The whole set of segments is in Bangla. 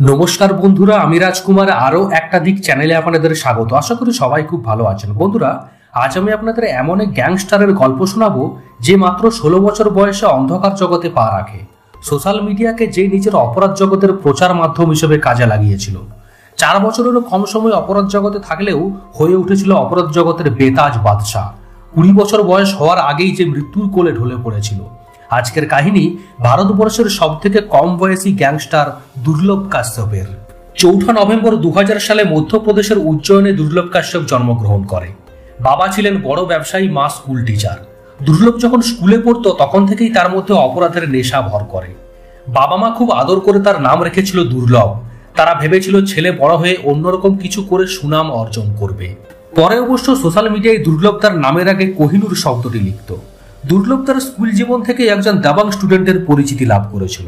নমস্কার বন্ধুরা, আমি রাজকুমার। আরও একটা দিক চ্যানেলে আপনাদের স্বাগত। আশা করি সবাই খুব ভালো আছেন। বন্ধুরা, আজ আমি আপনাদের এমন এক গ্যাংস্টারের গল্প শোনাবো, যে মাত্র ষোলো বছর বয়সে অন্ধকার জগতে পা রাখে। সোশ্যাল মিডিয়াকে যে নিজের অপরাধ জগতের প্রচার মাধ্যম হিসেবে কাজে লাগিয়েছিল। চার বছরেরও কম সময় অপরাধ জগতে থাকলেও হয়ে উঠেছিল অপরাধ জগতের বেতাজ বাদশাহ। কুড়ি বছর বয়স হওয়ার আগেই যে মৃত্যুর কোলে ঢলে পড়েছিল। আজকের কাহিনী ভারতবর্ষের সব থেকে কম বয়সী গ্যাংস্টার দুর্লভ কাশ্যপের। চৌঠা নভেম্বর দু হাজার সালে মধ্যপ্রদেশের উজ্জয়নে দুর্লভ কাশ্যপ জন্মগ্রহণ করে। বাবা ছিলেন বড় ব্যবসায়ী, মা স্কুল টিচার। দুর্লভ যখন স্কুলে পড়তো, তখন থেকেই তার মধ্যে অপরাধের নেশা ভর করে। বাবা মা খুব আদর করে তার নাম রেখেছিল দুর্লভ। তারা ভেবেছিল ছেলে বড় হয়ে অন্যরকম কিছু করে সুনাম অর্জন করবে। পরে অবশ্য সোশ্যাল মিডিয়ায় দুর্লভ তার নামের আগে কোহিনুর শব্দটি লিখত। দুর্লভ তার স্কুল জীবন থেকে একজন দাবাং স্টুডেন্টের পরিচিতি লাভ করেছিল।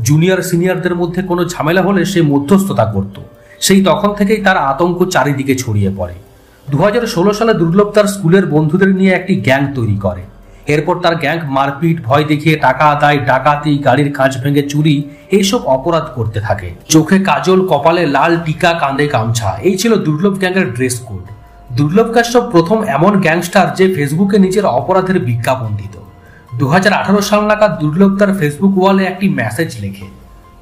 জুনিয়র সিনিয়রদের মধ্যে কোনো ঝামেলা হলে সে মধ্যস্থতা করত। সেই তখন থেকেই তার আতঙ্ক চারিদিকে ছড়িয়ে পড়ে। দুহাজার ষোলো সালে দুর্লভ তার স্কুলের বন্ধুদের নিয়ে একটি গ্যাং তৈরি করে। এরপর তার গ্যাং মারপিট, ভয় দেখিয়ে টাকা আদায়, ডাকাতি, গাড়ির কাঁচ ভেঙে চুরি এইসব অপরাধ করতে থাকে। চোখে কাজল, কপালে লাল টিকা, কাঁধে গামছা। এই ছিল দুর্লভ গ্যাংয়ের ড্রেস কোড দুর্লভ কাশ্যপ প্রথম এমন গ্যাংস্টার যে ফেসবুকে নিজের অপরাধের বিজ্ঞাপন দিত। দু হাজার আঠারো সাল নাগাদ দুর্লভ তার ফেসবুক ওয়ালে একটি মেসেজ লেখে,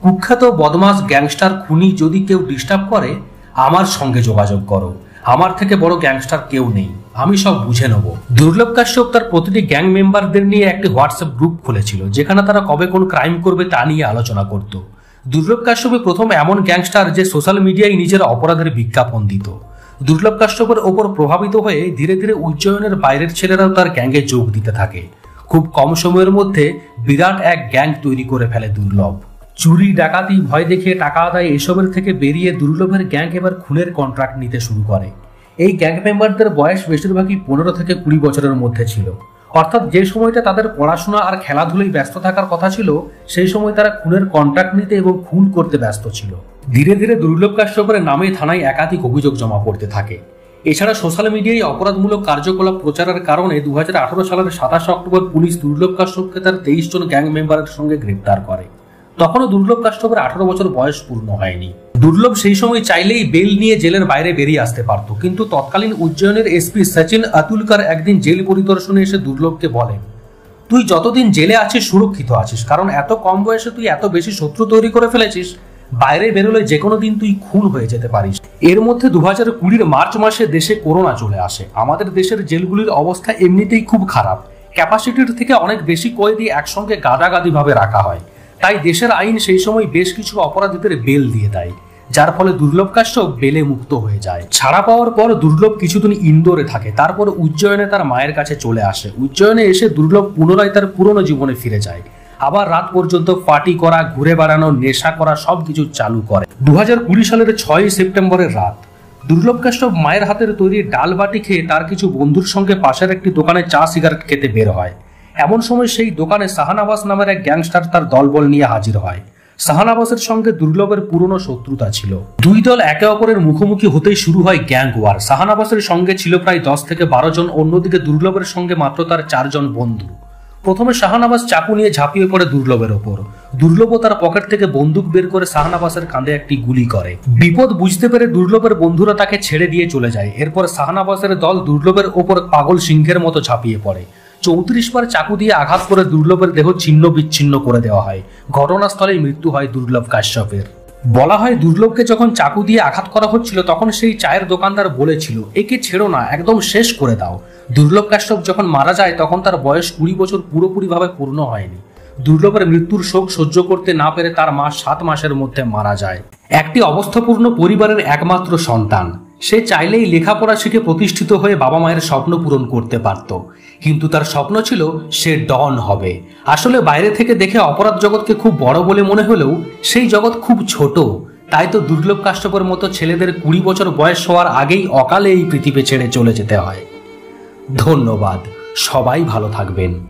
কুখ্যাত বদমাস গ্যাংস্টার খুনি যদি কেউ ডিস্টার্ব করে, আমার সঙ্গে যোগাযোগ করো। আমার থেকে বড় গ্যাংস্টার কেউ নেই। আমি সব বুঝে নেব। দুর্লভ কাশ্যপ তার প্রতিটি গ্যাং মেম্বারদের নিয়ে একটি হোয়াটসঅ্যাপ গ্রুপ খুলেছিল, যেখানে তারা কবে কোন ক্রাইম করবে তা নিয়ে আলোচনা করত। দুর্লভ কাশ্যপই প্রথম এমন গ্যাংস্টার যে সোশ্যাল মিডিয়ায় নিজের অপরাধের বিজ্ঞাপন দিত। দুর্লভ কাশ্যপের ওপর প্রভাবিত হয়ে ধীরে ধীরে উজ্জয়নের বাইরের ছেলেরাও তার গ্যাংয়ে যোগ দিতে থাকে। খুব কম সময়ের মধ্যে বিরাট এক গ্যাং তৈরি করে ফেলে দুর্লভ। চুরি, ডাকাতি, ভয় দেখিয়ে টাকা আদায় এসবের থেকে বেরিয়ে দুর্লভের গ্যাং এবার খুনের কন্ট্রাক্ট নিতে শুরু করে। এই গ্যাং মেম্বারদের বয়স বেশিরভাগই পনেরো থেকে কুড়ি বছরের মধ্যে ছিল। অর্থাৎ যে সময়টা তাদের পড়াশোনা আর খেলাধুলোয় ব্যস্ত থাকার কথা ছিল, সেই সময় তারা খুনের কন্ট্রাক্ট নিতে এবং খুন করতে ব্যস্ত ছিল। ধীরে ধীরে দুর্লভ কাশ্যপের নামে থানায় একাধিক অভিযোগ জমা পড়তে থাকে। এছাড়া সোশ্যাল মিডিয়ায় অপরাধমূলক কার্যকলাপ প্রচারের কারণে দু হাজার আঠারো সালের সাতাশ অক্টোবর পুলিশ দুর্লভ কাশ্যপকে তার তেইশ জন গ্যাং মেম্বারের সঙ্গে গ্রেপ্তার করে। তখনও দুর্লভ কাশ্যপের আঠারো বছর বয়স পূর্ণ হয়নি। দুর্লভ সেই সময় চাইলেই বেল নিয়ে জেলের বাইরে বেরিয়ে আসতে পারত, কিন্তু তৎকালীন উজ্জয়নের এসপি সচিন আতুলকার একদিন জেল পরিদর্শনে এসে দুর্লভকে বলেন তুই যতদিন জেলে আছিস, সুরক্ষিত আছিস, কারণ এত কম বয়সে তুই এত বেশি শত্রু তৈরি করে ফেলেছিস, বাইরে বেরোলে যে কোনো দিন তুই খুন হয়ে যেতে পারিস। এর মধ্যে দু হাজার কুড়ির মার্চ মাসে দেশে করোনা চলে আসে। আমাদের দেশের জেলগুলির অবস্থা এমনিতেই খুব খারাপ। ক্যাপাসিটির থেকে অনেক বেশি কয়েদি একসঙ্গে গাদাগাদি ভাবে রাখা হয়। তাই দেশের আইন সেই সময় বেশ কিছু অপরাধীদের বেল দিয়ে দেয়, যার ফলে দুর্লভ কাশ্যপ বেলে মুক্ত হয়ে যায়। ছাড়া পাওয়ার পর দুর্লভ কিছুদিন ইন্দোরে থাকে, তারপর উজ্জয়নে তার মায়ের কাছে চলে আসে। উজ্জয়নে এসে দুর্লভ পুনরায় তার পুরনো জীবনে ফিরে যায়। আবার রাত পর্যন্ত পার্টি করা, ঘুরে বেড়ানো, নেশা করা সবকিছু চালু করে। দু হাজার কুড়ি সালের ছয় সেপ্টেম্বরের রাত, দুর্লভ কাশ্যপ মায়ের হাতের তৈরি ডাল বাটি খেয়ে তার কিছু বন্ধুর সঙ্গে পাশের একটি দোকানে চা সিগারেট খেতে বের হয়। এমন সময় সেই দোকানে সাহানাবাস নামের এক গ্যাংস্টার তার দলবল নিয়ে হাজির হয়। সাহানাবাসের সঙ্গে দুর্লভের পুরনো শত্রুতা ছিল। দুই দল একে অপরের মুখোমুখি হতেই শুরু হয় গ্যাং ওয়ার। সাহানাবাসের সঙ্গে ছিল প্রায় দশ থেকে বারো জন, অন্যদিকে দুর্লভের সঙ্গে মাত্র তার চারজন বন্ধু। প্রথমে শাহানাবাস চাকু নিয়ে ঝাঁপিয়ে পড়ে দুর্লভের ওপর। দুর্লভ তার পকেট থেকে বন্দুক বের করে শাহানাবাসের কাঁধে একটি গুলি করে। বিপদ বুঝতে পেরে দুর্লভের বন্ধুরা তাকে ছেড়ে দিয়ে চলে যায়। এরপর শাহানাবাসের দল দুর্লভের ওপর পাগল সিংহের মতো ঝাঁপিয়ে পড়ে। চৌত্রিশ বার চাকু দিয়ে আঘাত করে দুর্লভের দেহ ছিন্ন বিচ্ছিন্ন করে দেওয়া হয়। ঘটনাস্থলে মৃত্যু হয় দুর্লভ কাশ্যপের। বলা হয় দুর্লভকে যখন চাকু দিয়ে আঘাত করা হচ্ছিল, তখন সেই চায়ের দোকানদার বলেছিল, একে ছেড়ো না, একদম শেষ করে দাও। দুর্লভ কাশ্যপ যখন মারা যায়, তখন তার বয়স কুড়ি বছর পুরোপুরিভাবে পূর্ণ হয়নি। দুর্লভের মৃত্যুর শোক সহ্য করতে না পেরে তার মা সাত মাসের মধ্যে মারা যায়। একটি অবস্থাপূর্ণ পরিবারের একমাত্র সন্তান। সে চাইলেই লেখাপড়া শিখে প্রতিষ্ঠিত হয়ে বাবা মায়ের স্বপ্ন পূরণ করতে পারত। কিন্তু তার স্বপ্ন ছিল সে ডন হবে। আসলে বাইরে থেকে দেখে অপরাধ জগৎকে খুব বড় বলে মনে হলেও সেই জগৎ খুব ছোট। তাই তো দুর্লভ কাশ্যপের মতো ছেলেদের কুড়ি বছর বয়স হওয়ার আগেই অকালে এই পৃথিবী ছেড়ে চলে যেতে হয়। ধন্যবাদ। সবাই ভালো থাকবেন।